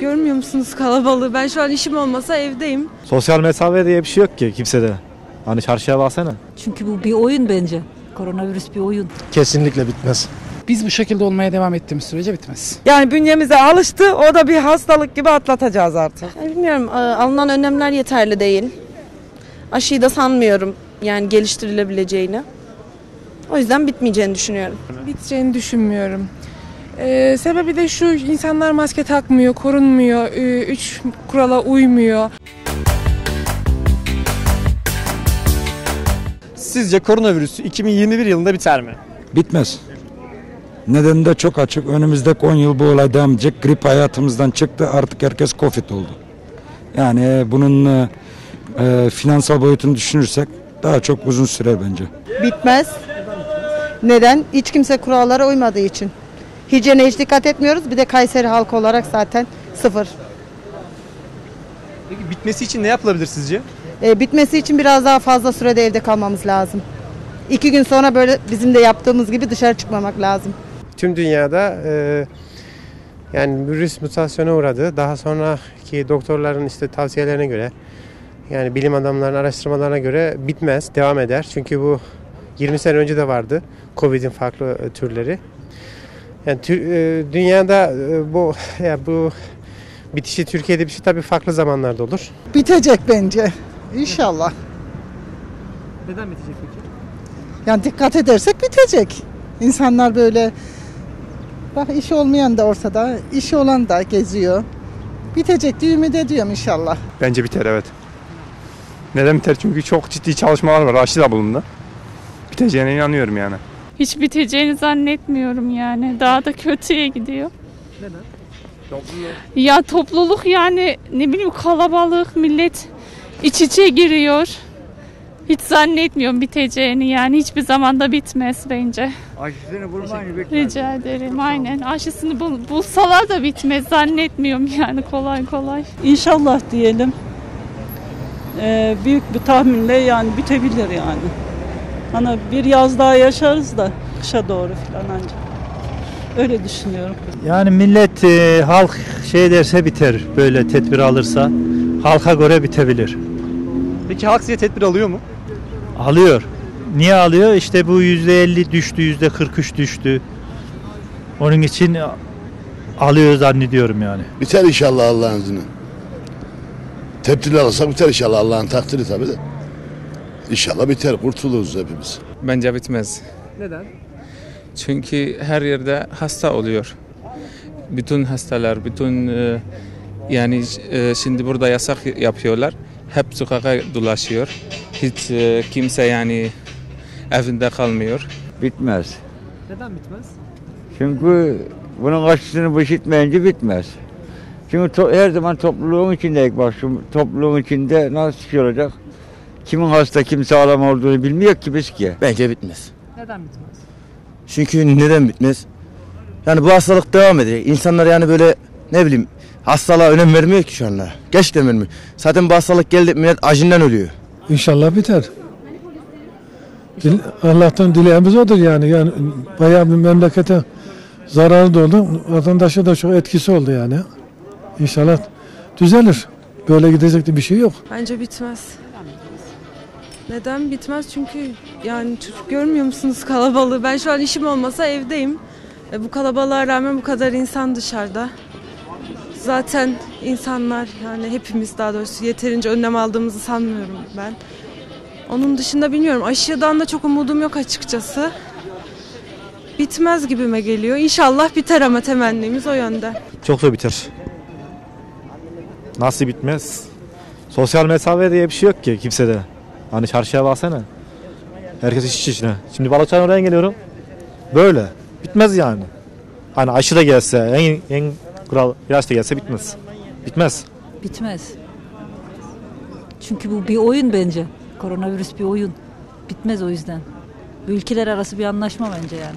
Görmüyor musunuz kalabalığı? Ben şu an işim olmasa evdeyim. Sosyal mesafe diye bir şey yok ki kimsede. Hani çarşıya baksana. Çünkü bu bir oyun bence. Koronavirüs bir oyun. Kesinlikle bitmez. Biz bu şekilde olmaya devam ettiğimiz sürece bitmez. Yani bünyemize alıştı. O da bir hastalık gibi atlatacağız artık. Yani bilmiyorum e, alınan önlemler yeterli değil. Aşıyı da sanmıyorum yani geliştirilebileceğini. O yüzden bitmeyeceğini düşünüyorum. Biteceğini düşünmüyorum. Ee, sebebi de şu insanlar maske takmıyor, korunmuyor, ee, üç kurala uymuyor. Sizce koronavirüs 2021 yılında biter mi? Bitmez. Nedeni de çok açık. Önümüzdeki 10 yıl bu olay devam edecek. Grip hayatımızdan çıktı. Artık herkes Covid oldu. Yani e, bunun e, e, finansal boyutunu düşünürsek daha çok uzun sürer bence. Bitmez. Neden? Hiç kimse kurallara uymadığı için. Hijyene hiç dikkat etmiyoruz. Bir de Kayseri halkı olarak zaten sıfır. Peki bitmesi için ne yapılabilir sizce? Ee, bitmesi için biraz daha fazla sürede evde kalmamız lazım. İki gün sonra böyle bizim de yaptığımız gibi dışarı çıkmamak lazım. Tüm dünyada e, yani virüs mutasyona uğradı. Daha sonraki doktorların işte tavsiyelerine göre yani bilim adamlarının araştırmalarına göre bitmez, devam eder. Çünkü bu 20 sene önce de vardı Covid'in farklı e, türleri. Yani tü- e, dünyada e, bu ya bu bitişi Türkiye'de bir şey tabii farklı zamanlarda olur. Bitecek bence. İnşallah. Neden bitecek peki? Yani dikkat edersek bitecek. İnsanlar böyle bak işi olmayan da ortada, işi olan da geziyor. Bitecek diye ümit ediyorum inşallah. Bence biter evet. Neden biter? Çünkü çok ciddi çalışmalar var. Aşı da bulundu. Biteceğine inanıyorum yani. Hiç biteceğini zannetmiyorum yani. Daha da kötüye gidiyor. Neden? Ya topluluk yani ne bileyim kalabalık, millet iç içe giriyor. Hiç zannetmiyorum biteceğini yani hiçbir zamanda bitmez bence. Aşısını bulmayı Rica ederim aynen. Aşısını bul, bulsalar da bitmez zannetmiyorum yani kolay kolay. İnşallah diyelim. Ee, büyük bir tahminle yani bitebilir yani. Hani bir yaz daha yaşarız da kışa doğru falan ancak. Öyle düşünüyorum. Yani millet e, halk şey derse biter. Böyle tedbir alırsa halka göre bitebilir. Peki halk size tedbir alıyor mu? Alıyor. Niye alıyor? İşte bu %50 düştü, %43 düştü. Onun için alıyor zannediyorum yani. Biter inşallah Allah'ın izniyle. Teptil alırsak biter inşallah Allah'ın takdiri tabii de. İnşallah biter, kurtuluruz hepimiz. Bence bitmez. Neden? Çünkü her yerde hasta oluyor. Bütün hastalar, bütün e, yani e, şimdi burada yasak yapıyorlar. Hep sokağa dolaşıyor. Hiç e, kimse yani evinde kalmıyor. Bitmez. Neden bitmez? Çünkü bunun aşısını bu işitmeyince bitmez. Çünkü her zaman topluluğun içindeyiz. Bak şu topluluğun içinde nasıl şey olacak? Kimin hasta, kim sağlam olduğunu bilmiyor ki biz ki. Bence bitmez. Neden bitmez? Çünkü neden bitmez? Yani bu hastalık devam ediyor. İnsanlar yani böyle ne bileyim hastalığa önem vermiyor ki şu anda. Gerçekten vermiyor. Zaten bu hastalık geldi millet acından ölüyor. İnşallah biter. Allah'tan dileğimiz odur yani. Yani bayağı bir memlekete zararı da oldu. Vatandaşa da çok etkisi oldu yani. İnşallah düzelir. Böyle gidecek de bir şey yok. Bence bitmez. Neden bitmez? Çünkü yani çocuk görmüyor musunuz kalabalığı? Ben şu an işim olmasa evdeyim. E, bu kalabalığa rağmen bu kadar insan dışarıda. Zaten insanlar yani hepimiz daha doğrusu yeterince önlem aldığımızı sanmıyorum ben. Onun dışında bilmiyorum. Aşıdan da çok umudum yok açıkçası. Bitmez gibime geliyor. İnşallah biter ama temennimiz o yönde. Çok da biter. Nasıl bitmez? Sosyal mesafe diye bir şey yok ki kimsede. Hani çarşıya baksana. Herkes iş içine. Şimdi Balıkçı'dan oraya geliyorum. Böyle. Bitmez yani. Hani aşı da gelse, en, en kural ilaç da gelse bitmez. Bitmez. Bitmez. Çünkü bu bir oyun bence. Koronavirüs bir oyun. Bitmez o yüzden. Bu ülkeler arası bir anlaşma bence yani.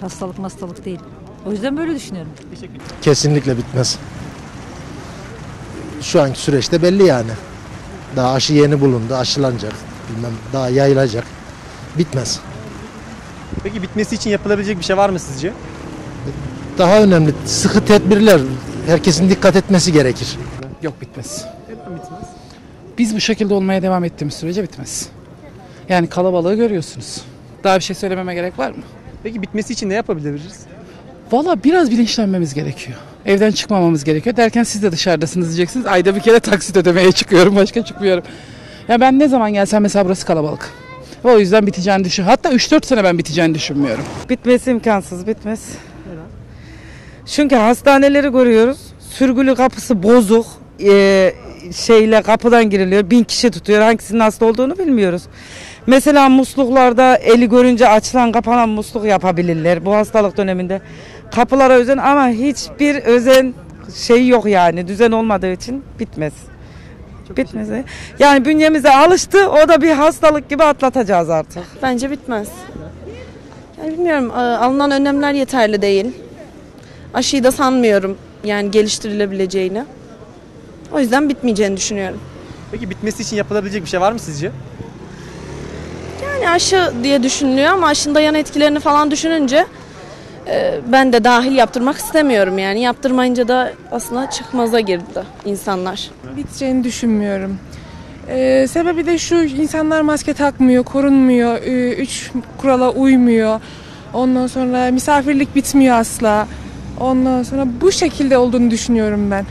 Hastalık hastalık değil. O yüzden böyle düşünüyorum. Kesinlikle bitmez. Şu anki süreçte belli yani. Daha aşı yeni bulundu, aşılanacak. Bilmem daha yayılacak. Bitmez. Peki bitmesi için yapılabilecek bir şey var mı sizce? Daha önemli sıkı tedbirler herkesin dikkat etmesi gerekir. Yok bitmez. Neden bitmez? Biz bu şekilde olmaya devam ettiğimiz sürece bitmez. Yani kalabalığı görüyorsunuz. Daha bir şey söylememe gerek var mı? Peki bitmesi için ne yapabiliriz? Valla biraz bilinçlenmemiz gerekiyor. Evden çıkmamamız gerekiyor. Derken siz de dışarıdasınız diyeceksiniz. Ayda bir kere taksit ödemeye çıkıyorum. Başka çıkmıyorum. Ya ben ne zaman gelsem mesela burası kalabalık. O yüzden biteceğini düşün. Hatta 3-4 sene ben biteceğini düşünmüyorum. Bitmesi imkansız bitmez. Çünkü hastaneleri görüyoruz. Sürgülü kapısı bozuk. Ee, şeyle kapıdan giriliyor. Bin kişi tutuyor. Hangisinin hasta olduğunu bilmiyoruz. Mesela musluklarda eli görünce açılan kapanan musluk yapabilirler bu hastalık döneminde. Kapılara özen ama hiçbir özen şey yok yani düzen olmadığı için bitmez. Bitmez. Yani bünyemize alıştı o da bir hastalık gibi atlatacağız artık. Bence bitmez. Yani bilmiyorum e, alınan önlemler yeterli değil. Aşıyı da sanmıyorum yani geliştirilebileceğini. O yüzden bitmeyeceğini düşünüyorum. Peki bitmesi için yapılabilecek bir şey var mı sizce? Yani aşı diye düşünülüyor ama aşının yan etkilerini falan düşününce ben de dahil yaptırmak istemiyorum yani. Yaptırmayınca da aslında çıkmaza girdi insanlar. Biteceğini düşünmüyorum. Ee, sebebi de şu insanlar maske takmıyor, korunmuyor, ee, üç kurala uymuyor. Ondan sonra misafirlik bitmiyor asla. Ondan sonra bu şekilde olduğunu düşünüyorum ben.